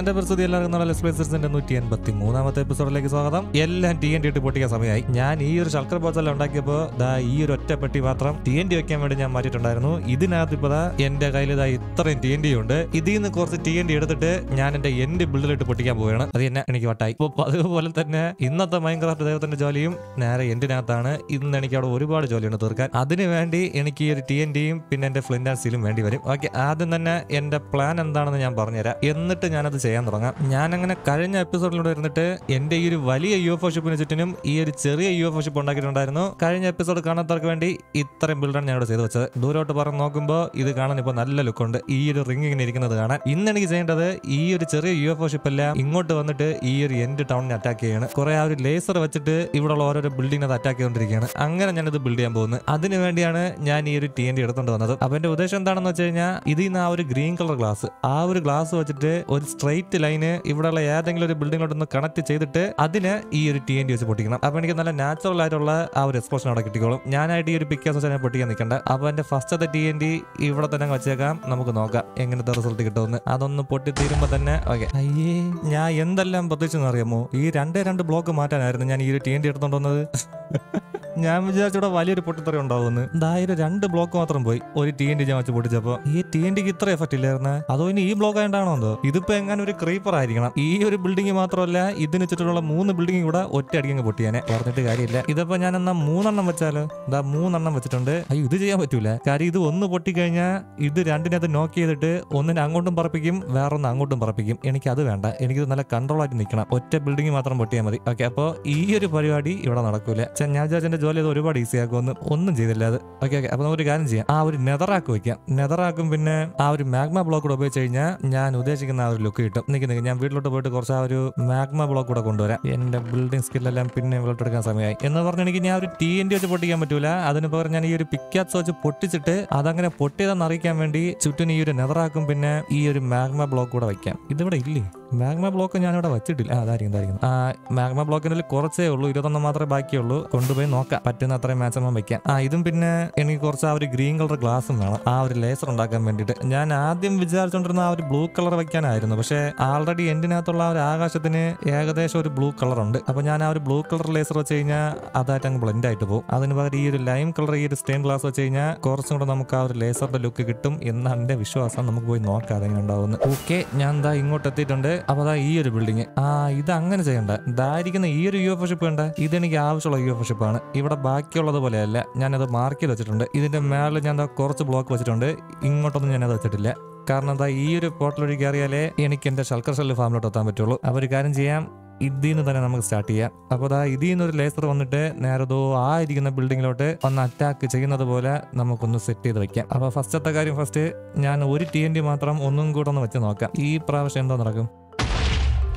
എന്റെ പ്രസ്തുതി എല്ലാവർക്കും നല്ല ലെസ്പ്ലേസേഴ്സിന്റെ നൂറ്റി എൺപത്തി മൂന്നാമത്തെ എപ്പിസോഡിലേക്ക് സ്വാഗതം. എല്ലാം ടി എൻ ടി ഇട്ട് പൊട്ടിക്കാൻ സമയമായി. ഞാൻ ഈ ഒരു ശൽക്കർ ബോച്ചെല്ലാം ഉണ്ടാക്കിയപ്പോ ദാ ഈ ഒരു ഒറ്റ പെട്ടി മാത്രം ടി എൻ ടി വെക്കാൻ വേണ്ടി ഞാൻ മാറ്റിയിട്ടുണ്ടായിരുന്നു. ഇതിനകത്ത് ഇപ്പൊ ദാ എന്റെ കയ്യിൽ ഇതാ ഇത്രയും ടി എൻ ടി ഉണ്ട്. ഇതിൽ നിന്ന് കുറച്ച് ടി എൻ ടി എടുത്തിട്ട് ഞാൻ എന്റെ എൻഡ് ബിൽഡിലിട്ട് പൊട്ടിക്കാൻ പോവുകയാണ്. അത് തന്നെ എനിക്ക് വട്ടായി. ഇപ്പൊ അതുപോലെ തന്നെ ഇന്നത്തെ മൈൻക്രാഫ്റ്റ് ദൈവത്തിന്റെ ജോലിയും നേരെ എന്റിനകത്താണ് ഇന്ന് എനിക്ക് അവിടെ ഒരുപാട് ജോലിയുണ്ട് തീർക്കാൻ. അതിനു വേണ്ടി എനിക്ക് ഈ ഒരു ടി എൻ ടിയും പിന്നെ എന്റെ ഫ്ലിൻഡാൻസിലും വേണ്ടി വരും. ഓക്കെ ആദ്യം തന്നെ എന്റെ പ്ലാൻ എന്താണെന്ന് ഞാൻ പറഞ്ഞുതരാം. എന്നിട്ട് ഞാനത് ചെയ്യാൻ തുടങ്ങാം. ഞാനങ്ങനെ കഴിഞ്ഞ എപ്പിസോഡിലൂടെ ഇരുന്നിട്ട് എന്റെ ഈ ഒരു വലിയ യു എഫ് ഷിപ്പിന് ചുറ്റിനും ഈ ഒരു ചെറിയ യു എഫ് ഷിപ്പ് ഉണ്ടാക്കിയിട്ടുണ്ടായിരുന്നു. കഴിഞ്ഞ എപ്പിസോഡ് കാണാത്തവർക്ക് വേണ്ടി ഇത്രയും ബിൽഡാണ് ഞാൻ ഇവിടെ ചെയ്ത് വെച്ചത്. ദൂരോട്ട് പറഞ്ഞ് നോക്കുമ്പോൾ ഇത് കാണാൻ ഇപ്പോൾ നല്ല ലുക്കുണ്ട് ഈ ഒരു റിംഗ് ഇങ്ങനെ ഇരിക്കുന്നത് കാണാൻ. ഇന്ന് എനിക്ക് ചെയ്യേണ്ടത് ഈ ഒരു ചെറിയ യു എഫ് ഷിപ്പ് എല്ലാം ഇങ്ങോട്ട് വന്നിട്ട് ഈ ഒരു എൻഡ് ടൗണിനെ അറ്റാക്ക് ചെയ്യാണ്. കുറെ ആ ഒരു ലേസർ വെച്ചിട്ട് ഇവിടെയുള്ള ഓരോരോ ബിൽഡിംഗ് അത് അറ്റാക്ക് ചെയ്തുകൊണ്ടിരിക്കുകയാണ് അങ്ങനെ ഞാനിത് ബിൽഡ് ചെയ്യാൻ പോകുന്നത് അതിനു വേണ്ടിയാണ് ഞാൻ ഈ ഒരു ടി എൻ ഡി എടുത്തുകൊണ്ട് വന്നത്. അപ്പൊ എന്റെ ഉദ്ദേശം എന്താണെന്ന് വെച്ച് കഴിഞ്ഞാൽ ഇതിൽ നിന്ന് ആ ഒരു ഗ്രീൻ കളർ ഗ്ലാസ് ആ ഒരു ഗ്ലാസ് വെച്ചിട്ട് ഒരു സ്ട്രെയിറ്റ് ലൈന് ഇവിടെയുള്ള ഏതെങ്കിലും ഒരു ബിൽഡിങ്ങിലോട്ടൊന്ന് കണക്ട് ചെയ്തിട്ട് അതിന് ഈ ഒരു ടി എൻ ഡി വെച്ച് പൊട്ടിക്കണം. അപ്പൊ എനിക്ക് നല്ല നാച്ചുറൽ ആയിട്ടുള്ള ആ ഒരു എക്സ്പോഷൻ അവിടെ കിട്ടിക്കോളും. ഞാനായിട്ട് ഈ ഒരു പിക്കാസ് വെച്ച് ഞാൻ പൊട്ടിക്കാൻ നിൽക്കണ്ട അപ്പൊ എന്റെ ഫസ്റ്റത്തെ ടി എൻ ഡി ഇവിടെ തന്നെ വെച്ചേക്കാം. നമുക്ക് നോക്കാം എങ്ങനത്തെ റിസൾട്ട് കിട്ടുമെന്ന്. അതൊന്ന് പൊട്ടി തീരുമ്പോ തന്നെ ഓക്കെ അയ്യേ ഞാൻ എന്തെല്ലാം പ്രതീക്ഷിച്ചെന്ന് അറിയാമോ? ഈ രണ്ടേ രണ്ട് ബ്ലോക്ക് മാറ്റാനായിരുന്നു ഞാൻ ഈ ഒരു ടി എൻ ഡി എടുത്തോണ്ട് വന്നത്. ഞാൻ വിചാരിച്ചിവിടെ വലിയൊരു പൊട്ടിത്തെറി ഉണ്ടാവുമെന്ന്. എന്തായാലും രണ്ട് ബ്ലോക്ക് മാത്രം പോയി. ഒരു ടി എൻ ഡി വെച്ച് പൊട്ടിച്ചപ്പോ ഈ ടി എൻ ഡിക്ക് ഇത്ര എഫക്റ്റ് ഇല്ലായിരുന്നേ? അതോ ഇനി ഈ ബ്ലോക്ക് ആയിട്ടാണോ എന്തോ? ഇതിപ്പോ എങ്ങനെ ഒരു ക്രീപ്പർ ആയിരിക്കണം? ഈ ഒരു ബിൽഡിംഗ് മാത്രമല്ല ഇതിന് ചുറ്റുള്ള മൂന്ന് ബിൽഡിംഗ് കൂടെ ഒറ്റ അടിക്കങ്ങ് പൊട്ടിയാനെ. പറഞ്ഞിട്ട് കാര്യമില്ല. ഇതപ്പോ ഞാൻ എന്നാ മൂന്നെണ്ണം വെച്ചാലോ? ഇതാ മൂന്നെണ്ണം വെച്ചിട്ടുണ്ട്. അയ്യോ ഇത് ചെയ്യാൻ പറ്റൂല. കാര്യം ഇത് ഒന്ന് പൊട്ടിക്കഴിഞ്ഞാൽ ഇത് രണ്ടിനകത്ത് നോക്ക് ചെയ്തിട്ട് ഒന്നിനെ അങ്ങോട്ടും പറപ്പിക്കും വേറൊന്ന് അങ്ങോട്ടും പറപ്പിക്കും. എനിക്ക് അത് വേണ്ട. എനിക്കിത് നല്ല കൺട്രോൾ ആയിട്ട് നിൽക്കണം. ഒറ്റ ബിൽഡിംഗ് മാത്രം പൊട്ടിയാൽ മതി. ഓക്കെ അപ്പോൾ ഈ ഒരു പരിപാടി ഇവിടെ നടക്കൂല. ഞാൻ വിചാരിച്ച എന്റെ ഇത് ഒരുപാട് ഈസി ആക്കുമെന്ന് ഒന്നും ചെയ്തില്ല അത്. ഓക്കെ ഓക്കെ അപ്പൊ നമുക്ക് കാര്യം ചെയ്യാം. ആ ഒരു നെതറാക്ക് വെക്കാം. നെതറാക്കും പിന്നെ ആ ഒരു മാഗ്മ ബ്ലോക്ക് കൂടെ ഉപയോഗിച്ച് കഴിഞ്ഞാൽ ഞാൻ ഉദ്ദേശിക്കുന്ന ആ ഒരു ലുക്ക് കിട്ടും. നിൽക്കി ഞാൻ വീട്ടിലോട്ട് പോയിട്ട് കുറച്ച് ആ ഒരു മാഗ്മ ബ്ലോക്ക് കൂടെ കൊണ്ടുവരാം. എന്റെ ബിൽഡിംഗ് സ്കില്ലെല്ലാം പിന്നെ വിളട്ടെടുക്കാൻ സമയമായി. എന്ന് പറഞ്ഞ് എനിക്ക് ഞാൻ ഒരു ടി എൻ ഡി വെച്ച് പൊട്ടിക്കാൻ പറ്റൂല. അതിന് പകരം ഞാൻ ഈ ഒരു പിക്കാറ്റ്സ് വെച്ച് പൊട്ടിച്ചിട്ട് അതങ്ങനെ പൊട്ടിയതെന്ന് അറിയിക്കാൻ വേണ്ടി ചുറ്റിന് ഈ ഒരു നെതറാക്കും പിന്നെ ഈ ഒരു മാഗ്മ ബ്ലോക്ക് കൂടെ വയ്ക്കാം ഇതിവിടെ ഇല്ലേ? മാഗ്മ ബ്ലോക്ക് ഞാനിവിടെ വെച്ചിട്ടില്ല. അതായിരിക്കും ആ മാഗ്മ ബ്ലോക്കിന്റെ കുറച്ചേ ഉള്ളൂ. ഇരുപത്തൊന്ന് മാത്രമേ ബാക്കിയുള്ളൂ. കൊണ്ടുപോയി നോക്കാം. പറ്റുന്ന അത്രയും മാക്സിമം വെക്കാം. ആ ഇതും പിന്നെ എനിക്ക് കുറച്ച് ആ ഒരു ഗ്രീൻ കളർ ഗ്ലാസും വേണം. ആ ഒരു ലേസർ ഉണ്ടാക്കാൻ വേണ്ടിയിട്ട്. ഞാൻ ആദ്യം വിചാരിച്ചുകൊണ്ടിരുന്ന ആ ഒരു ബ്ലൂ കളർ വെക്കാനായിരുന്നു. പക്ഷേ ആൾറെഡി എന്തിനകത്തുള്ള ആ ഒരു ആകാശത്തിന് ഏകദേശം ഒരു ബ്ലൂ കളർ ഉണ്ട് അപ്പൊ ഞാൻ ആ ഒരു ബ്ലൂ കളർ ലേസർ വെച്ച് കഴിഞ്ഞാൽ അതായിട്ട് അങ്ങ് ബ്ലെൻഡ് ആയിട്ട് പോകും. അതിന് പകരം ഈ ഒരു ലൈം കളർ ഈ ഒരു സ്റ്റെയിൻ ഗ്ലാസ് വെച്ച് കഴിഞ്ഞാൽ കുറച്ചും കൂടെ നമുക്ക് ആ ഒരു ലേസറിന്റെ ലുക്ക് കിട്ടും. എന്നാണ് എന്റെ വിശ്വാസം നമുക്ക് പോയി നോക്കാം. അതെങ്ങനെ ഉണ്ടാവുന്നത് ഓക്കെ ഞാൻ എന്താ ഇങ്ങോട്ട് എത്തിയിട്ടുണ്ട് അപ്പൊ അതാ ഈ ഒരു ബിൽഡിംഗ് ആ ഇത് അങ്ങനെ ചെയ്യണ്ട. ഇതായിരിക്കുന്ന ഈ ഒരു യു എഫ് ഷിപ്പ് ഉണ്ട് ഇതെനിക്ക് ആവശ്യമുള്ള യു എഫ് ഷിപ്പാണ് ഇവിടെ ബാക്കിയുള്ളത് പോലെയല്ല. ഞാനത് മാർക്ക് ചെയ്ത് വെച്ചിട്ടുണ്ട്. ഇതിന്റെ മേളിൽ ഞാൻ കുറച്ച് ബ്ലോക്ക് വെച്ചിട്ടുണ്ട്. ഇങ്ങോട്ടൊന്നും ഞാനത് വെച്ചിട്ടില്ല. കാരണം എന്താ ഈ ഒരു പോർട്ടൽ വഴി കയറിയാലേ എനിക്ക് എന്റെ ശൽക്കർ ഷെല്ല് ഫാമിലോട്ട് എത്താൻ പറ്റുള്ളൂ. അപ്പൊ ഒരു കാര്യം ചെയ്യാം. ഇതിൽ നിന്ന് തന്നെ നമുക്ക് സ്റ്റാർട്ട് ചെയ്യാം. അപ്പോൾ അതാ ഇതിൽ നിന്ന് ഒരു ലേസർ വന്നിട്ട് നേരതോ ആ ഇരിക്കുന്ന ബിൽഡിങ്ങിലോട്ട് ഒന്ന് അറ്റാക്ക് ചെയ്യുന്നത് പോലെ നമുക്കൊന്ന് സെറ്റ് ചെയ്ത് വെക്കാം. അപ്പോൾ ഫസ്റ്റത്തെ കാര്യം ഫസ്റ്റ് ഞാൻ ഒരു ടി എൻ ഡി മാത്രം ഒന്നും കൂടെ ഒന്ന് വെച്ച് നോക്കാം. ഈ പ്രാവശ്യം എന്തോ നടക്കും?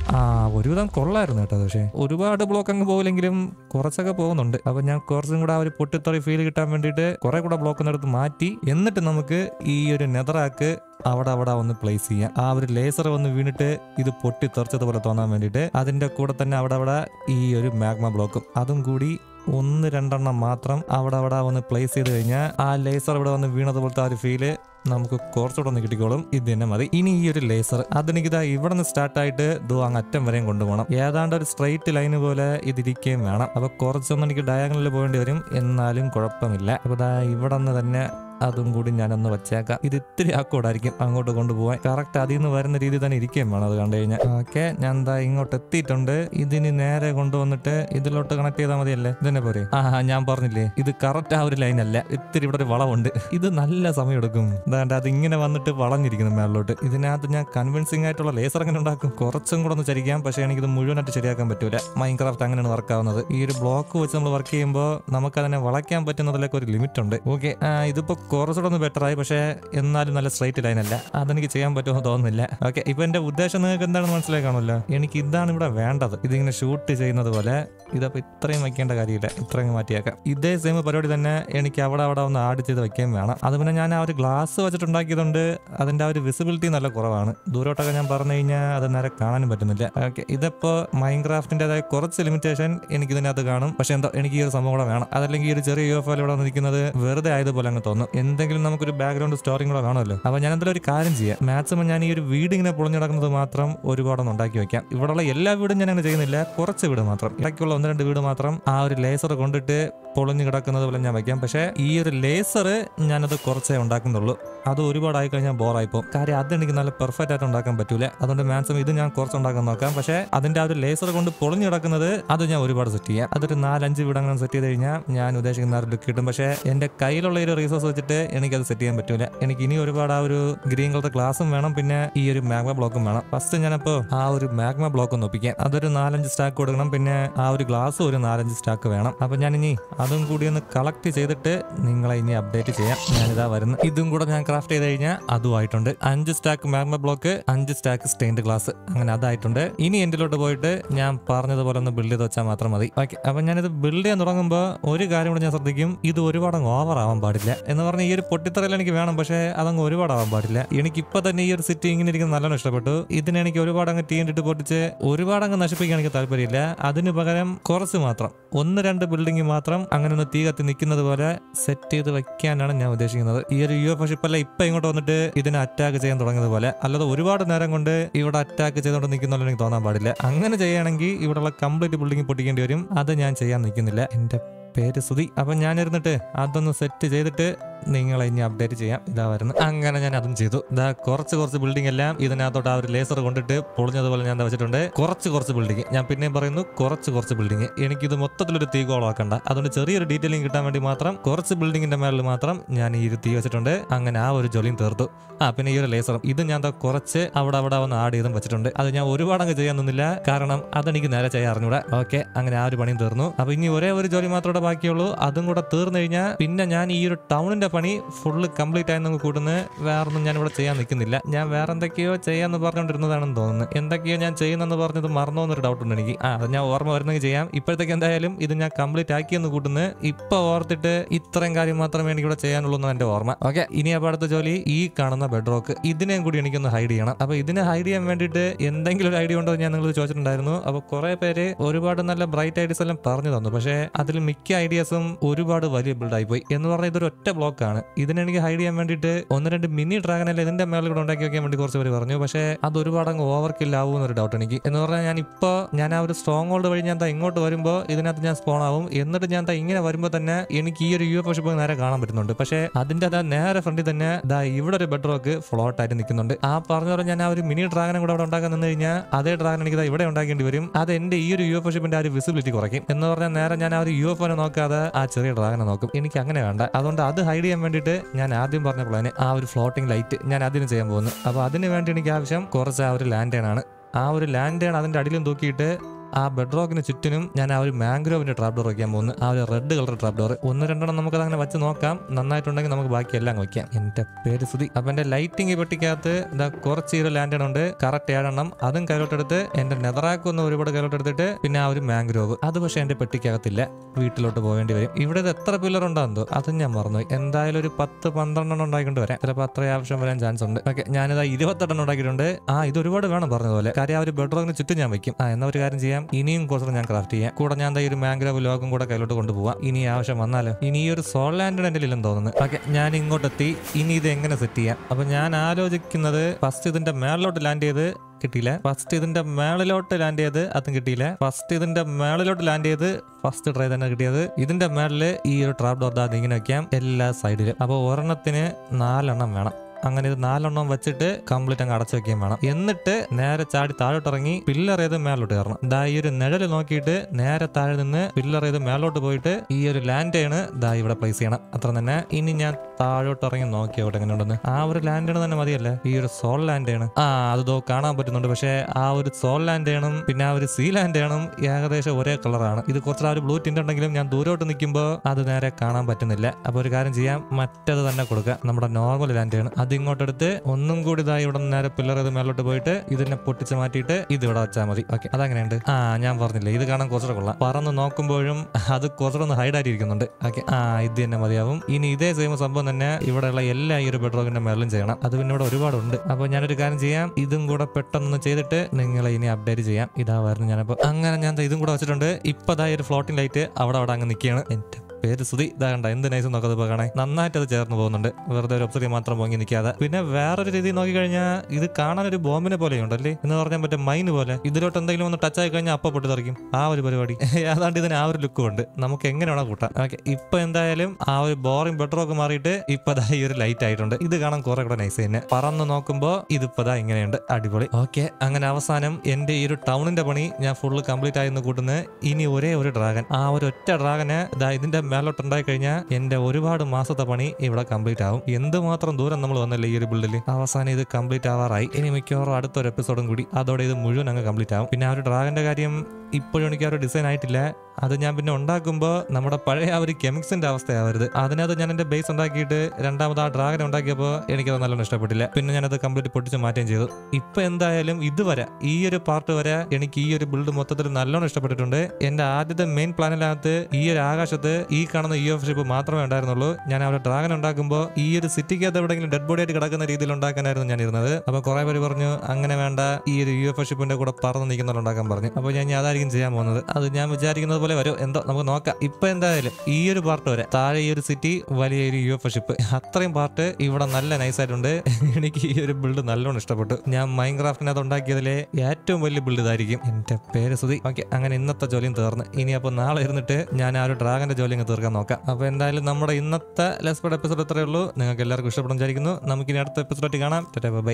ആ ഒരുവിധം കൊള്ളായിരുന്നു കേട്ടോ പക്ഷേ. ഒരുപാട് ബ്ലോക്ക് അങ്ങ് പോയില്ലെങ്കിലും കുറച്ചൊക്കെ പോകുന്നുണ്ട്. അപ്പൊ ഞാൻ കുറച്ചും കൂടെ ആ ഒരു പൊട്ടിത്തെറി ഫീൽ കിട്ടാൻ വേണ്ടിയിട്ട് കുറെ കൂടെ ബ്ലോക്ക് എടുത്ത് മാറ്റി എന്നിട്ട് നമുക്ക് ഈ ഒരു നെതറാക്ക് അവിടെ അവിടെ ഒന്ന് പ്ലേസ് ചെയ്യാം. ആ ഒരു ലേസർ വന്ന് വീണിട്ട് ഇത് പൊട്ടി തെറിച്ചതുപോലെ തോന്നാൻ വേണ്ടിയിട്ട് അതിന്റെ കൂടെ തന്നെ അവിടെ അവിടെ ഈ ഒരു മാഗ്മ ബ്ലോക്കും അതും കൂടി ഒന്ന് രണ്ടെണ്ണം മാത്രം അവിടെ അവിടെ ഒന്ന് പ്ലേസ് ചെയ്ത് കഴിഞ്ഞാൽ ആ ലേസർ ഇവിടെ വന്ന് വീണതുപോലത്തെ ആ ഒരു ഫീൽ നമുക്ക് കുറച്ചുകൂടെ ഒന്ന് കിട്ടിക്കോളും. ഇത് തന്നെ മതി. ഇനി ഈ ഒരു ലേസർ അതെനിക്കിതാ ഇവിടെ നിന്ന് സ്റ്റാർട്ട് ആയിട്ട് ദോ അങ്ങ് അറ്റം വരെയും കൊണ്ടുപോകണം. ഏതാണ്ട് ഒരു സ്ട്രൈറ്റ് ലൈന് പോലെ ഇതിരിക്കുകയും വേണം. അപ്പൊ കുറച്ചൊന്നും എനിക്ക് ഡയഗണലിൽ പോകേണ്ടി വരും. എന്നാലും കുഴപ്പമില്ല. അപ്പൊ ഇവിടെ നിന്ന് തന്നെ അതും കൂടി ഞാനൊന്ന് വച്ചേക്കാം. ഇത് ഇത്തിരി ആക്കോടായിരിക്കും അങ്ങോട്ട് കൊണ്ടുപോകാൻ കറക്റ്റ് അതിൽ നിന്ന് വരുന്ന രീതി തന്നെ ഇരിക്കുകയും വേണം അത് കണ്ടു കഴിഞ്ഞാൽ. ഓക്കെ ഞാൻ എന്താ ഇങ്ങോട്ട് എത്തിയിട്ടുണ്ട്. ഇതിന് നേരെ കൊണ്ടുവന്നിട്ട് ഇതിലോട്ട് കണക്ട് ചെയ്താൽ മതിയല്ലേ? ഇതന്നെ പോരെ? ആ ഞാൻ പറഞ്ഞില്ലേ? ഇത് കറക്റ്റ് ആ ഒരു ലൈൻ അല്ല. ഇത്തിരി ഇവിടെ ഒരു വളവുണ്ട്. ഇത് നല്ല സമയം എടുക്കും. അതാണ്ട് അത് ഇങ്ങനെ വന്നിട്ട് വളഞ്ഞിരിക്കുന്നു മേളിലോട്ട്. ഇതിനകത്ത് ഞാൻ കൺവിൻസിംഗ് ആയിട്ടുള്ള ലേസർ അങ്ങനെ ഉണ്ടാക്കും? കുറച്ചും കൂടെ ഒന്ന് ചരിക്കാം പക്ഷേ എനിക്കിത് മുഴുവനായിട്ട് ശരിയാക്കാൻ പറ്റൂല. മൈൻക്രാഫ്റ്റ് അങ്ങനെയാണ് വർക്ക് ആവുന്നത്. ഈ ഒരു ബ്ലോക്ക് വെച്ച് നമ്മൾ വർക്ക് ചെയ്യുമ്പോൾ നമുക്ക് അതിനെ വളയ്ക്കാൻ പറ്റുന്നതിലൊക്കെ ഒരു ലിമിറ്റ് ഉണ്ട്. ഓക്കെ ഇതിപ്പോ കുറച്ചുകൂടെ ഒന്ന് ബെറ്റർ ആയി പക്ഷേ എന്നാലും നല്ല സ്ട്രൈറ്റ് ലൈൻ അല്ല അതെനിക്ക് ചെയ്യാൻ പറ്റുമെന്ന് തോന്നുന്നില്ല. ഓക്കെ ഇപ്പൊ എന്റെ ഉദ്ദേശം നിങ്ങൾക്ക് എന്താണെന്ന് മനസ്സിലായി കാണുമല്ലോ എനിക്ക് ഇതാണ് ഇവിടെ വേണ്ടത്. ഇതിങ്ങനെ ഷൂട്ട് ചെയ്യുന്നത് പോലെ ഇതപ്പോ ഇത്രയും വയ്ക്കേണ്ട കാര്യമില്ല. ഇത്രയും മാറ്റിയേക്കാം. ഇതേ സെയിം പരിപാടി തന്നെ എനിക്ക് അവിടെ അവിടെ ഒന്ന് ആഡ് ചെയ്ത് വെക്കാൻ വേണം. അത് പിന്നെ ഞാൻ ആ ഒരു ഗ്ലാസ് വെച്ചിട്ടുണ്ടാക്കിയതുകൊണ്ട് അതിന്റെ ആ ഒരു വിസിബിലിറ്റി നല്ല കുറവാണ്. ദൂരോട്ടൊക്കെ ഞാൻ പറഞ്ഞു കഴിഞ്ഞാൽ അത് നേരെ കാണാനും പറ്റുന്നില്ല. ഓക്കെ ഇതിപ്പോ മൈൻക്രാഫ്റ്റിന്റെതായ കുറച്ച് ലിമിറ്റേഷൻ എനിക്ക് ഇതിനകത്ത് കാണും. പക്ഷേ എന്തോ എനിക്ക് ഈ ഒരു സംഭവം കൂടെ വേണം. അതല്ലെങ്കിൽ ഈ ഒരു ചെറിയ യു എഫ് ഇവിടെ നിൽക്കുന്നത് വെറുതെ ആയതുപോലെ അങ്ങ് തോന്നും. എന്തെങ്കിലും നമുക്കൊരു ബാക്ക്ഗ്രൗണ്ട് സ്റ്റോറിയും കൂടെ വേണമല്ലോ അപ്പൊ ഞാൻ എന്തായാലും ഒരു കാര്യം ചെയ്യാം. മാക്സിമം ഞാൻ ഈ ഒരു വീട് ഇങ്ങനെ പൊളിഞ്ഞു കിടക്കുന്നത് മാത്രം ഒരുപാടൊന്നും ഉണ്ടാക്കി വെക്കാം. ഇവിടെയുള്ള എല്ലാ വീടും ഞാൻ അങ്ങനെ ചെയ്യുന്നില്ല. കുറച്ച് വീട് മാത്രം. ഇടയ്ക്കുള്ള ഒന്ന് രണ്ട് വീട് മാത്രം ആ ഒരു ലേസർ കൊണ്ടിട്ട് പൊളിഞ്ഞു കിടക്കുന്നത് പോലെ ഞാൻ വെക്കാം. പക്ഷേ ഈ ഒരു ലേസർ ഞാനത് കുറച്ചേ ഉണ്ടാക്കുന്നുള്ളൂ. അത് ഒരുപാടായി കഴിഞ്ഞാൽ ബോറായി പോകും. കാര്യം അത് എനിക്ക് നല്ല പെർഫെക്റ്റ് ആയിട്ട് ഉണ്ടാക്കാൻ പറ്റൂല. അതുകൊണ്ട് മാക്സിമം ഇത് ഞാൻ കുറച്ച് ഉണ്ടാക്കാൻ നോക്കാം. പക്ഷേ അതിന്റെ ആ ഒരു ലേസർ കൊണ്ട് പൊളിഞ്ഞു കിടക്കുന്നത് അത് ഞാൻ ഒരുപാട് സെറ്റ് ചെയ്യാം. അതൊരു നാലഞ്ച് വീട് അങ്ങനെ സെറ്റ് ചെയ്ത് കഴിഞ്ഞാൽ ഞാൻ ഉദ്ദേശിക്കുന്ന ആ ലുക്ക് കിട്ടും. പക്ഷേ എന്റെ കയ്യിലുള്ള ഒരു റീസോഴ്സ് വെച്ചിട്ട് എനിക്കത് സെറ്റ് ചെയ്യാൻ പറ്റൂല. എനിക്ക് ഇനി ഒരുപാട് ആ ഒരു ഗ്രീൻ കളർ ഗ്ലാസും വേണം പിന്നെ ഈ ഒരു മാഗ്മ ബ്ലോക്കും വേണം. ഫസ്റ്റ് ഞാനപ്പോ ആ ഒരു മാഗ്മ ബ്ലോക്ക് ഒന്ന് ഒപ്പിക്കാം അതൊരു നാലഞ്ച് സ്റ്റാക്ക് കൊടുക്കണം പിന്നെ ആ ഒരു ഗ്ലാസ് ഒരു നാലഞ്ച് സ്റ്റാക്ക് വേണം. അപ്പൊ ഞാൻ ഇനി അതും കൂടി ഒന്ന് കളക്ട് ചെയ്തിട്ട് നിങ്ങളെ ഇനി അപ്ഡേറ്റ് ചെയ്യാം. ഞാനിതാ വരുന്നു ഇതും കൂടെ ഞാൻ ക്രാഫ്റ്റ് ചെയ്ത് കഴിഞ്ഞാൽ അതുമായിട്ടുണ്ട് അഞ്ച് സ്റ്റാക്ക് മാഗ്മ ബ്ലോക്ക് അഞ്ച് സ്റ്റാക്ക് സ്റ്റെയിൻഡ് ഗ്ലാസ് അങ്ങനെ അതായിട്ടുണ്ട്. ഇനി എന്റിലോട്ട് പോയിട്ട് ഞാൻ പറഞ്ഞതുപോലെ ഒന്ന് ബിൽഡ് ചെയ്ത് വെച്ചാൽ മാത്രം മതി. ഓക്കെ അപ്പൊ ഞാനിത് ബിൽഡ് ചെയ്യാൻ തുടങ്ങുമ്പോൾ ഒരു കാര്യം കൂടെ ഞാൻ ശ്രദ്ധിക്കും. ഇത് ഒരുപാട് ഓവർ ആവാൻ പാടില്ല. എന്ന് പറഞ്ഞാൽ ഈ ഒരു പൊട്ടിത്തറയിൽ എനിക്ക് വേണം പക്ഷേ അതങ്ങ് ഒരുപാടാവാൻ പാടില്ല. എനിക്ക് ഇപ്പൊ തന്നെ ഈ ഒരു സിറ്റി ഇങ്ങനെ ഇരിക്കുന്നത് നല്ലോണം ഇഷ്ടപ്പെട്ടു. ഇതിനെ എനിക്ക് ഒരുപാട് അങ്ങ് ടീ ഇട്ട് പൊട്ടിച്ച് ഒരുപാട് അങ്ങ് നശിപ്പിക്കാൻ എനിക്ക് താല്പര്യമില്ല. അതിന് പകരം കുറച്ച് മാത്രം. ഒന്ന് രണ്ട് ബിൽഡിംഗ് മാത്രം അങ്ങനെ ഒന്ന് തീ കത്തി നിൽക്കുന്നത് പോലെ സെറ്റ് ചെയ്ത് വെക്കാനാണ് ഞാൻ ഉദ്ദേശിക്കുന്നത്. ഈ ഒരു യു എഫ് ഷിപ്പല്ല ഇപ്പൊ ഇങ്ങോട്ട് വന്നിട്ട് ഇതിനെ അറ്റാക്ക് ചെയ്യാൻ തുടങ്ങിയത് പോലെ. അല്ലാതെ ഒരുപാട് നേരം കൊണ്ട് ഇവിടെ അറ്റാക്ക് ചെയ്തുകൊണ്ട് നിൽക്കുന്നുള്ള എനിക്ക് തോന്നാൻ പാടില്ല. അങ്ങനെ ചെയ്യുകയാണെങ്കിൽ ഇവിടെയുള്ള കംപ്ലീറ്റ് ബിൽഡിംഗ് പൊട്ടിക്കേണ്ടി വരും. അത് ഞാൻ ചെയ്യാൻ നിൽക്കുന്നില്ല. എന്റെ പേര് സുതി അപ്പൊ ഞാനിരുന്നിട്ട് അതൊന്ന് സെറ്റ് ചെയ്തിട്ട് നിങ്ങളെ ഇനി അപ്ഡേറ്റ് ചെയ്യാം. ഇതാ വരുന്നത്. അങ്ങനെ ഞാൻ അതും ചെയ്തു. ഇതാ കുറച്ച് കുറച്ച് ബിൽഡിംഗ് എല്ലാം ഇതിനകത്തോട്ട് ആ ഒരു ലേസർ കൊണ്ടിട്ട് പൊളിഞ്ഞതുപോലെ ഞാൻ വെച്ചിട്ടുണ്ട്. കുറച്ച് കുറച്ച് ബിൽഡിംഗ് ഞാൻ പിന്നെയും പറയുന്നു കുറച്ച് കുറച്ച് ബിൽഡിംഗ് എനിക്കിത് മൊത്തത്തിലൊരു തീ കോളാക്കണ്ട അതുകൊണ്ട് ചെറിയൊരു ഡീറ്റെയിലിംഗ് കിട്ടാൻ വേണ്ടി മാത്രം കുറച്ച് ബിൽഡിംഗിന്റെ മേളിൽ മാത്രം ഞാൻ ഈ ഒരു തീ വെച്ചിട്ടുണ്ട്. അങ്ങനെ ആ ഒരു ജോലിയും തീർത്തു. ആ പിന്നെ ഈ ഒരു ലേസറും ഇത് ഞാൻ കുറച്ച് അവിടെ അവിടെ വന്ന് ആഡ് ചെയ്തും വെച്ചിട്ടുണ്ട്. അത് ഞാൻ ഒരുപാട് അങ്ങ് ചെയ്യാൻ നിന്നില്ല. കാരണം അതെനിക്ക് നേരെ ചെയ്യാൻ അറിഞ്ഞൂടാ. ഓക്കെ അങ്ങനെ ആ ഒരു പണിയും തീർന്നു. അപ്പൊ ഇനി ഒരേ ഒരു ജോലി മാത്രമേ ബാക്കിയുള്ളൂ അതും കൂടെ തീർന്നു കഴിഞ്ഞാൽ പിന്നെ ഞാൻ ഈ ഒരു ടൗണിന്റെ പണി ഫുള്ള് കംപ്ലീറ്റ് ആയി നമുക്ക് കൂടുന്നത് വേറൊന്നും ഞാൻ ഇവിടെ ചെയ്യാൻ നിൽക്കുന്നില്ല. ഞാൻ വേറെ എന്തൊക്കെയോ ചെയ്യാന്ന് പറഞ്ഞുകൊണ്ടിരുന്നതാണെന്ന് തോന്നുന്നു. എന്തൊക്കെയോ ഞാൻ ചെയ്യുന്നെന്ന് പറഞ്ഞത് മറന്നോ എന്നൊരു ഡൗട്ട് ഉണ്ട് എനിക്ക്. ആ അത് ഞാൻ ഓർമ്മ വരുന്നെങ്കിൽ ചെയ്യാം. ഇപ്പോഴത്തേക്ക് എന്തായാലും ഇത് ഞാൻ കംപ്ലീറ്റ് ആക്കിയെന്ന് കൂട്ടുന്നത് ഇപ്പൊ ഓർത്തിട്ട് ഇത്രയും കാര്യം മാത്രമേ എനിക്ക് ഇവിടെ ചെയ്യാനുള്ളൂ എന്നാണ് എന്റെ ഓർമ്മ. ഓക്കെ ഇനി അപ്പോൾ അടുത്ത ജോലി ഈ കാണുന്ന ബെഡ്റോക്ക് ഇതിനെയും കൂടി എനിക്കൊന്ന് ഹൈഡ് ചെയ്യണം. അപ്പൊ ഇതിനെ ഹൈഡ് ചെയ്യാൻ വേണ്ടിയിട്ട് എന്തെങ്കിലും ഒരു ഐഡിയ ഉണ്ടോ ഞാൻ നിങ്ങൾ ചോദിച്ചിട്ടുണ്ടായിരുന്നു. അപ്പൊ കുറെ പേര് ഒരുപാട് നല്ല ബ്രൈറ്റ് ഐഡിയസ് എല്ലാം പറഞ്ഞു തന്നു. പക്ഷേ അതിൽ മിക്ക ഐഡിയാസും ഒരുപാട് വലിയ ബിൽഡായി പോയി. എന്ന് പറഞ്ഞാൽ ഇതൊരു ഒറ്റ ബ്ലോക്കാണ് ഇതിനെ എനിക്ക് ഹൈഡ് ചെയ്യാൻ വേണ്ടിയിട്ട് ഒന്ന് രണ്ട് മിനി ഡ്രാഗൺ അല്ല ഇതിന്റെ മേളിൽ കൂടെ ഉണ്ടാക്കി വെക്കാൻ വേണ്ടി കുറച്ച് പേര് പറഞ്ഞു. പക്ഷേ അത് ഒരുപാട് അങ്ങ് ഓവർ കിൽ ആവും എന്നൊരു ഡൗട്ട് എനിക്ക്. എന്ന് പറഞ്ഞാൽ ഞാൻ ഇപ്പൊ ഞാൻ ആ ഒരു സ്ട്രോങ് ഹോൾഡ് വഴി ഞാൻ ഇങ്ങോട്ട് വരുമ്പോൾ ഇതിനകത്ത് ഞാൻ സ്പോൺ ആവും. എന്നിട്ട് ഞാൻ ഇങ്ങനെ വരുമ്പോൾ തന്നെ എനിക്ക് ഈ ഒരു യു എഫ് ഷിപ്പ് നേരെ കാണാൻ പറ്റുന്നുണ്ട്. പക്ഷേ അതിന്റെ അതാ നേരെ ഫ്രണ്ടിൽ തന്നെ ദാ ഇവിടെ ഒരു ബെഡ്റോക്ക് ഫ്ലോട്ട് ആയിട്ട് നിൽക്കുന്നുണ്ട്. ആ പറഞ്ഞ പോലെ ഞാൻ ആ ഒരു മിനി ഡ്രാഗനെ കൂടെ അവിടെ ഉണ്ടാക്കാൻ നിന്ന് കഴിഞ്ഞാൽ അതേ ഡ്രാഗൻ എനിക്ക് ഇവിടെ ഉണ്ടാക്കേണ്ടി വരും. അത് എന്റെ ഈ ഒരു യു എഫ് ഷിപ്പിന്റെ ആ ഒരു വിസിബിലിറ്റി കുറയ്ക്കും. എന്ന് പറഞ്ഞാൽ നേരെ ഞാൻ ആ ഒരു യു എഫ് നോക്കാതെ ആ ചെറിയ ഡ്രാഗനെ നോക്കും. എനിക്ക് അങ്ങനെ വേണ്ട. അതുകൊണ്ട് അത് ഹൈഡ് ചെയ്യാൻ വേണ്ടിയിട്ട് ഞാൻ ആദ്യം പറഞ്ഞ പ്ലാന് ആ ഒരു ഫ്ലോട്ടിംഗ് ലൈറ്റ് ഞാൻ അതിന് ചെയ്യാൻ പോകുന്നു അപ്പോൾ അതിന് വേണ്ടി എനിക്ക് ആവശ്യം കുറച്ച് ആ ഒരു ലാൻഡേൺ ആണ്. ആ ഒരു ലാൻഡേൺ അതിന്റെ അടിയിലും തൂക്കിയിട്ട് ആ ബെഡ്റോക്കിന് ചുറ്റിനും ഞാൻ ആ ഒരു മാംഗ്രോവിന്റെ ട്രാപ്പ് ഡോർ വയ്ക്കാൻ പോകുന്നു. ആ ഒരു റെഡ് കളർ ട്രാപ്പ് ഡോർ ഒന്ന് രണ്ടെണ്ണം നമുക്ക് അങ്ങനെ വെച്ച് നോക്കാം. നന്നായിട്ടുണ്ടെങ്കിൽ നമുക്ക് ബാക്കി എല്ലാം വയ്ക്കാം എന്റെ പേര് സുധി അപ്പൊ എന്റെ ലൈറ്റിംഗ് പെട്ടിക്കകത്ത് ഇതാ കുറച്ച് ഈ ലാൻഡൺ ഉണ്ട്. കറക്റ്റ് ഏഴെണ്ണം. അതും കയ്യിലോട്ടെടുത്ത് എന്റെ നെതറാക്ക് ഒന്ന് ഒരുപാട് കയ്യിലോട്ടെടുത്തിട്ട് പിന്നെ ആ ഒരു മാംഗ്രോവ് അത് പക്ഷെ എന്റെ പെട്ടിക്കകത്തില്ല. വീട്ടിലോട്ട് പോകേണ്ടി വരും. ഇവിടെ എത്ര പില്ലർ ഉണ്ടാകുന്നോ അതും ഞാൻ മറന്നു എന്തായാലും ഒരു പത്ത് പന്ത്രണ്ടെണ്ണം ഉണ്ടാക്കിക്കൊണ്ട് വരാം. ചിലപ്പോൾ അത്ര ആവശ്യം വരാൻ ചാൻസ് ഉണ്ട്. ഓക്കെ ഞാനിതാ ഇരുപത്തെട്ടെണ്ണം ഉണ്ടാക്കിയിട്ടുണ്ട്. ആ ഇത് ഒരുപാട് വേണം പറഞ്ഞതുപോലെ. കാര്യം ആ ഒരു ബെഡ്റോമിന് ചുറ്റും ഞാൻ വെക്കും. ആ എന്നാ ഒരു കാര്യം ചെയ്യാം? ഇനിയും കൂടുതൽ ഞാൻ ക്രാഫ്റ്റ് ചെയ്യാം. കൂടെ ഞാൻ ഈ ഒരു മാംഗ്രോവ് ലോകം കൂടെ കയ്യിലോട്ട് കൊണ്ടുപോവാം. ഇനി ആവശ്യം വന്നാലോ? ഇനി ഈ ഒരു സോൾ ലാൻഡ് എന്റെ ഇല്ലെന്ന് തോന്നുന്നു. ഓക്കെ ഞാൻ ഇങ്ങോട്ടെത്തി. ഇനി ഇത് എങ്ങനെ സെറ്റ് ചെയ്യാം? അപ്പൊ ഞാൻ ആലോചിക്കുന്നത് ഫസ്റ്റ് ഇതിന്റെ മേളിലോട്ട് ലാൻഡ് ചെയ്ത് കിട്ടിയില്ല. ഫസ്റ്റ് ഇതിന്റെ മേളിലോട്ട് ലാൻഡ് ചെയ്ത് അതും കിട്ടിയില്ല. ഫസ്റ്റ് ഇതിന്റെ മേളിലോട്ട് ലാൻഡ് ചെയ്ത് ഫസ്റ്റ് ട്രൈ തന്നെ കിട്ടിയത്. ഇതിന്റെ മേളിൽ ഈ ഒരു ട്രാപ്പ് ഡോർ ഇങ്ങനെ വെക്കാം. എല്ലാ സൈഡിലും അപ്പോൾ ഒരെണ്ണത്തിന് നാലെണ്ണം വേണം. അങ്ങനെ ഇത് നാലെണ്ണം വെച്ചിട്ട് കംപ്ലീറ്റ് അങ്ങ് അടച്ചു വെക്കുകയും വേണം. എന്നിട്ട് നേരെ ചാടി താഴോട്ട് ഇറങ്ങി പില്ലർ ചെയ്ത് മേലോട്ട് കയറണം. ദാ ഈ ഒരു നിഴൽ നോക്കിയിട്ട് നേരെ താഴെ നിന്ന് പില്ലർ ചെയ്ത് മേലോട്ട് പോയിട്ട് ഈ ഒരു ലാൻഡേണ് ദാ ഇവിടെ പ്ലേസ് ചെയ്യണം. അത്ര തന്നെ. ഇനി ഞാൻ താഴോട്ട് ഇറങ്ങി നോക്കി അവിടെ എങ്ങനെ ഉണ്ടെന്ന്. ആ ഒരു ലാൻഡേണ് തന്നെ മതിയല്ലേ? ഈ ഒരു സോൾ ലാൻഡേണ് ആ അത് കാണാൻ പറ്റുന്നുണ്ട്. പക്ഷേ ആ ഒരു സോൾ ലാൻഡേണും പിന്നെ ആ ഒരു സീ ലാൻഡേണും ഏകദേശം ഒരേ കളറാണ് ഇത് കുറച്ച് ആ ഒരു ബ്ലൂ ടിന്റ് ഉണ്ടെങ്കിലും ഞാൻ ദൂരോട്ട് നിൽക്കുമ്പോൾ അത് നേരെ കാണാൻ പറ്റുന്നില്ല. അപ്പോൾ ഒരു കാര്യം ചെയ്യാം. മറ്റത് തന്നെ കൊടുക്കുക. നമ്മുടെ നോർമൽ ലാൻഡേണ് അത് ഇങ്ങോട്ടെടുത്ത് ഒന്നും കൂടി ഇതായി ഇവിടെ നേരെ പില്ലർ ഇത് മേലോട്ട് പോയിട്ട് ഇതിനെ പൊട്ടിച്ച് മാറ്റിയിട്ട് ഇത് ഇവിടെ വെച്ചാൽ മതി. ഓക്കെ അതങ്ങനെയുണ്ട്. ആ ഞാൻ പറഞ്ഞില്ലേ ഇത് കാണാൻ കുറച്ചുകൂടെ കൊള്ളാം. പറന്ന് നോക്കുമ്പോഴും അത് കുറച്ചുകൂടെ ഒന്ന് ഹൈഡ് ആയിട്ടിരിക്കുന്നുണ്ട് ഓക്കെ ആ ഇത് തന്നെ മതിയാവും. ഇനി ഇതേ സെയിം സംഭവം തന്നെ ഇവിടെയുള്ള എല്ലാ ഈ ഒരു ബെഡ്റോക്കിന്റെ മേളിലും ചെയ്യണം. അത് പിന്നെ ഇവിടെ ഒരുപാടുണ്ട്. അപ്പോൾ ഞാനൊരു കാര്യം ചെയ്യാം. ഇതും കൂടെ പെട്ടെന്ന് ചെയ്തിട്ട് നിങ്ങളെ ഇനി അപ്ഡേറ്റ് ചെയ്യാം. ഇതാവായിരുന്നു ഞാനപ്പോൾ. അങ്ങനെ ഞാൻ ഇതും കൂടെ വെച്ചിട്ടുണ്ട്. ഇപ്പൊ ദാ ഈ ഒരു ഫ്ലോട്ടിംഗ് ലൈറ്റ് അവിടെ അവിടെ അങ്ങ് നിൽക്കുകയാണ്. എന്റെ പേര് ശ്രുതി. ഇതാ കണ്ട എന്ത് നൈസ് നോക്കത് ഇപ്പൊ കാണാൻ നന്നായിട്ട് അത് ചേർന്ന് പോകുന്നുണ്ട്. വെറുതെ ഒരു ഒപ്സറി മാത്രം പൊങ്ങി നിൽക്കാതെ. പിന്നെ വേറൊരു രീതി നോക്കിക്കഴിഞ്ഞാൽ ഇത് കാണാൻ ഒരു ബോംബിനെ പോലെ പോലെയുണ്ടല്ലേ? എന്ന് പറഞ്ഞാൽ മറ്റേ മൈന് പോലെ. ഇതിലോട്ട് എന്തെങ്കിലും ഒന്ന് ടച്ച് ആയി കഴിഞ്ഞാൽ അപ്പൊ പൊട്ടിത്തെറിക്കും ആ ഒരു പരിപാടി. ഏതാണ്ട് ഇതിന് ആ ഒരു ലുക്കും ഉണ്ട്. നമുക്ക് എങ്ങനെ വേണം കൂട്ടാം. ഓക്കെ ഇപ്പൊ എന്തായാലും ആ ഒരു ബോറിംഗ് ബെഡ്റോക്ക് മാറിയിട്ട് ഇപ്പൊ ദാ ഈ ഒരു ലൈറ്റ് ആയിട്ടുണ്ട്. ഇത് കാണാൻ കുറെ കൂടെ നൈസ് തന്നെ. പറന്ന് നോക്കുമ്പോ ഇതിപ്പോ ദാ ഇങ്ങനെയുണ്ട്. അടിപൊളി. ഓക്കെ അങ്ങനെ അവസാനം എന്റെ ഈ ഒരു ടൗണിന്റെ പണി ഞാൻ ഫുള്ള് കംപ്ലീറ്റ് ആയിരുന്നു കൂട്ടുന്നത് ഇനി ഒരേ ഒരു ഡ്രാഗൻ ആ ഒരു ഒറ്റ ഡ്രാഗന് ദാ ഇതിന്റെ മേലോട്ട് ഉണ്ടായി കഴിഞ്ഞാൽ എന്റെ ഒരുപാട് മാസത്തെ പണി ഇവിടെ കംപ്ലീറ്റ് ആവും. എന്തുമാത്രം ദൂരം നമ്മൾ വന്നല്ലേ ഈ ഒരു ബിൽഡിൽ അവസാനം ഇത് കംപ്ലീറ്റ് ആവാറായി. ഇനി മിക്കവാറും അടുത്തൊരു എപ്പിസോഡും കൂടി. അതോടെ ഇത് മുഴുവൻ അങ്ങ് കംപ്ലീറ്റ് ആവും. പിന്നെ ആ ഒരു ഡ്രാഗന്റെ കാര്യം ഇപ്പോഴും എനിക്ക് ഒരു ഡിസൈൻ ആയിട്ടില്ല. അത് ഞാൻ പിന്നെ ഉണ്ടാക്കുമ്പോൾ നമ്മുടെ പഴയ ആ ഒരു കെമിക്സിന്റെ അവസ്ഥയാവരുത്. അതിനകത്ത് ഞാൻ എന്റെ ബേസ് ഉണ്ടാക്കിയിട്ട് രണ്ടാമത് ആ ഡ്രാഗൻ ഉണ്ടാക്കിയപ്പോൾ എനിക്കത് നല്ലോണം ഇഷ്ടപ്പെട്ടില്ല. പിന്നെ ഞാനത് കംപ്ലീറ്റ് പൊട്ടിച്ച് മാറ്റം ചെയ്തു. ഇപ്പൊ എന്തായാലും ഇതുവരെ ഈ ഒരു പാർട്ട് വരെ എനിക്ക് ഈ ഒരു ബിൽഡ് മൊത്തത്തിൽ നല്ലോണം ഇഷ്ടപ്പെട്ടിട്ടുണ്ട്. എന്റെ ആദ്യത്തെ മെയിൻ പ്ലാനിനകത്ത് ഈ ഒരു ആകാശത്ത് ഈ കാണുന്ന ഈ ഓഫ് ഷിപ്പ് മാത്രമേ ഉണ്ടായിരുന്നുള്ളൂ. ഞാൻ അവിടെ ഡ്രാഗൻ ഉണ്ടാക്കുമ്പോൾ ഈ ഒരു സിറ്റിക്കകത്ത് എവിടെയെങ്കിലും ഡെഡ് ബോഡി ആയിട്ട് കിടക്കുന്ന രീതിയിൽ ഉണ്ടാക്കാനായിരുന്നു ഞാൻ ഇരുന്നത്. അപ്പൊ കുറെ പേര് പറഞ്ഞു അങ്ങനെ വേണ്ട. ഈ ഒരു യു എഫ് ഷിപ്പിന്റെ കൂടെ പറന്ന് നിൽക്കുന്ന ഉണ്ടാക്കാൻ പറഞ്ഞു. അപ്പൊ ഞാൻ ഇനി അതായിരിക്കും ചെയ്യാൻ പോകുന്നത്. അത് ഞാൻ വിചാരിക്കുന്നത് പോലെ വരും. എന്തോ നമുക്ക് നോക്കാം. ഇപ്പൊ എന്തായാലും ഈ ഒരു പാർട്ട് വരെ താഴെ ഈ ഒരു സിറ്റി വലിയ ഒരു യു എഫ് ഷിപ്പ് അത്രയും പാർട്ട് ഇവിടെ നല്ല നൈസായിട്ടുണ്ട് എനിക്ക് ഈ ഒരു ബിൽഡ് നല്ലോണം ഇഷ്ടപ്പെട്ടു. ഞാൻ മൈൻക്രാഫ്റ്റിനകത്ത് ഉണ്ടാക്കിയതിലെ ഏറ്റവും വലിയ ബിൽഡ് ഇതായിരിക്കും. എന്റെ പേര് സുതി ഓക്കെ അങ്ങനെ ഇന്നത്തെ ജോലിയും തീർന്ന്. ഇനി അപ്പൊ നാളെ ഇരുന്നിട്ട് ഞാൻ ആ ഒരു ഡ്രാഗന്റെ ജോലി അങ്ങ് തീർക്കാൻ നോക്കാം. അപ്പൊ എന്തായാലും നമ്മുടെ ഇന്നത്തെ ലെസ്പോഡ് എപ്പിസോഡ് ഇത്രയേ നിങ്ങൾക്ക് എല്ലാവർക്കും ഇഷ്ടപ്പെടും വിചാരിക്കുന്നു. നമുക്കിനി അടുത്ത എപ്പിസോഡ് കാണാം. ബൈ.